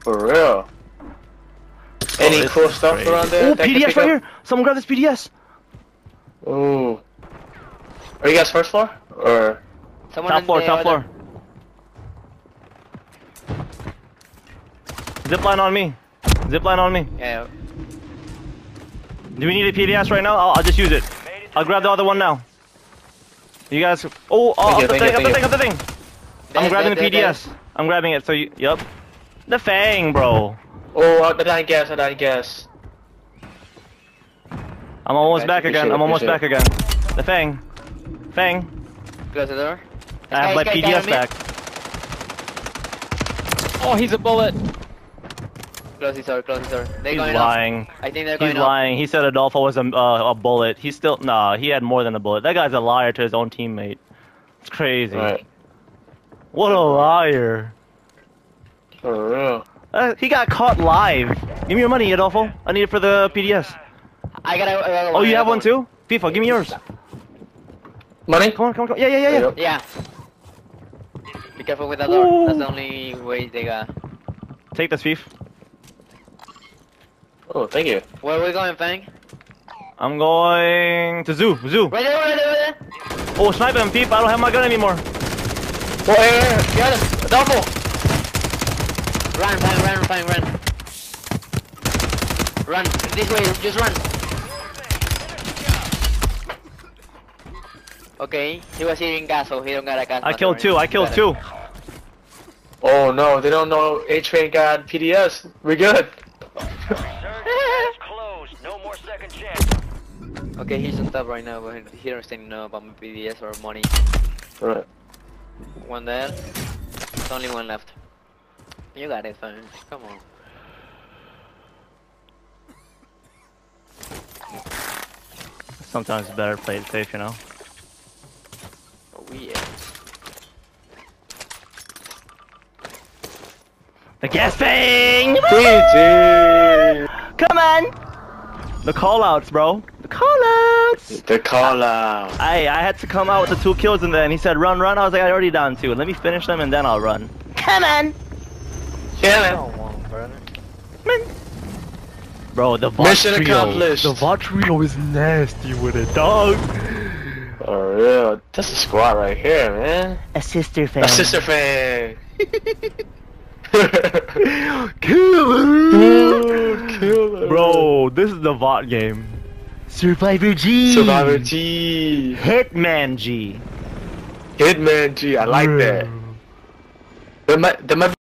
For real. Oh, Any this cool stuff crazy. around there? Oh, that I can PDS right up? here! Someone grab this PDS! Ooh. Are you guys first floor? Or Someone Top floor, top other- floor. Zipline on me. Zipline on me. Yeah. Do we need a PDS right now? I'll, I'll just use it. I'll grab the other one now. You guys. Oh, oh Thank you, up the thing, you, up the thank thing, up the thing. I'm grabbing the PDS. I'm grabbing it. So you. Yup. The Fang, bro. oh, I didn't guess. I didn't guess. I'm almost Okay, back again. it, I'm almost back appreciate again. The Fang. Fang. Close the door. I have my guy, guy PDS back. Oh, he's a bullet. Close the door, close the door. They're He's going lying. up. I think they're He's going up. lying. He said Adolfo was a, uh, a bullet. He's still nah. He had more than a bullet. That guy's a liar to his own teammate. It's crazy. Right. What a liar. For real. Uh, he got caught live. Give me your money, Adolfo. I need it for the PDS. I gotta. I Oh, you have one too? FIFA, give me yours. Money? Come on, come on, come on. Yeah, yeah, yeah, yeah. Yeah. Be careful with that door. That's the only way they got. Take this, Beef. Oh, thank you. Where are we going, Fang? I'm going to zoo, zoo. Right there, right there, right there. Oh, snipe him, Beef. I don't have my gun anymore. Oh, hey, hey, hey, got him. Double. Run, Fang, run, Fang, run. Run. This way, just run. Okay, he was eating gas, so he don't got a gas. I killed two. I killed Got two. Oh no, they don't know H-Train got PDS. We good. closed. No more second chance. Okay, he's on top right now, but he don't think know about my PDS or money. Right. One there. There's only one left. You got it, Fang. Come on. Sometimes it's better to play it safe, you know. Oh yeah. The gas bang! PG. Come on! The callouts, bro. The callouts! The call out. I I had to come out with the two kills and then he said run run. I was like I already done two. Let me finish them and then I'll run. Come on, Yeah, man. Come on, brother. bro. The VOD Mission trio, accomplished. The VOD trio is nasty with it, dog. For real. That's a squad right here, man. A sister fan. A sister fan. Killer. Dude, killer. Bro, this is the VOD game. Survivor G. Survivor G. Hitman G. Hitman G. I like that. There might, there might